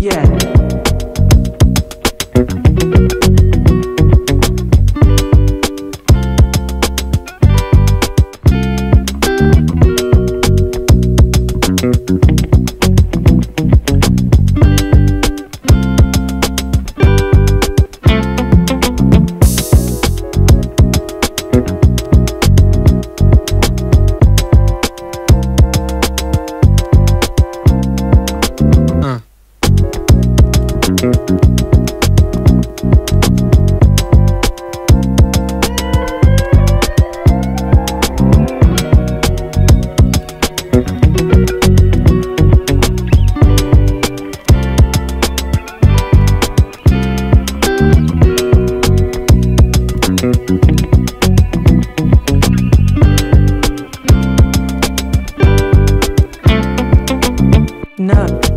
Yeah. enough.